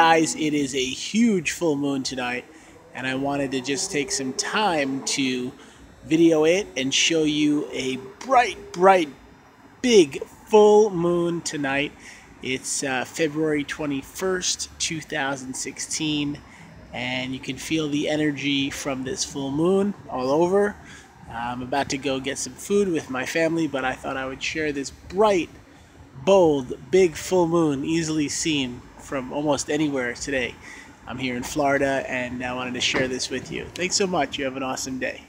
Guys, it is a huge full moon tonight, and I wanted to just take some time to video it and show you a bright, bright, big full moon tonight. It's uh, February 21st, 2016, and you can feel the energy from this full moon all over. I'm about to go get some food with my family, but I thought I would share this bright, bold, big full moon easily seen from almost anywhere today. I'm here in Florida and I wanted to share this with you. Thanks so much. You have an awesome day.